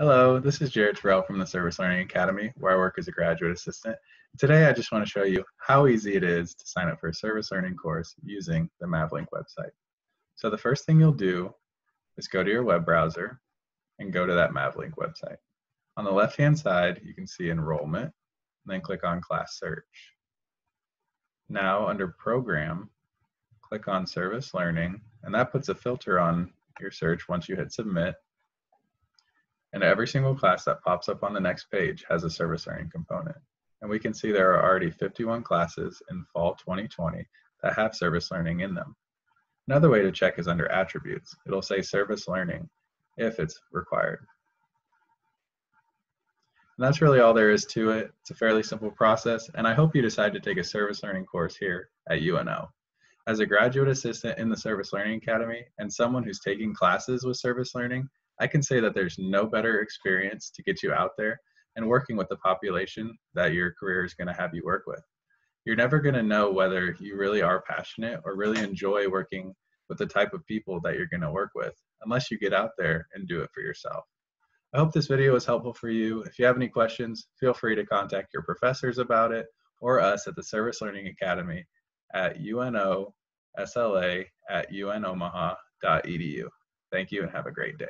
Hello, this is Jared Terrell from the Service Learning Academy, where I work as a graduate assistant. Today, I just want to show you how easy it is to sign up for a service learning course using the Mavlink website. So the first thing you'll do is go to your web browser and go to that Mavlink website. On the left-hand side, you can see enrollment, and then click on class search. Now, under program, click on service learning, and that puts a filter on your search once you hit submit and every single class that pops up on the next page has a service learning component. And we can see there are already 51 classes in fall 2020 that have service learning in them. Another way to check is under attributes. It'll say service learning if it's required. And that's really all there is to it. It's a fairly simple process, and I hope you decide to take a service learning course here at UNO. As a graduate assistant in the Service Learning Academy and someone who's taking classes with service learning, I can say that there's no better experience to get you out there and working with the population that your career is going to have you work with. You're never going to know whether you really are passionate or really enjoy working with the type of people that you're going to work with unless you get out there and do it for yourself. I hope this video was helpful for you. If you have any questions, feel free to contact your professors about it or us at the Service Learning Academy at unosla at unomaha.edu. Thank you and have a great day.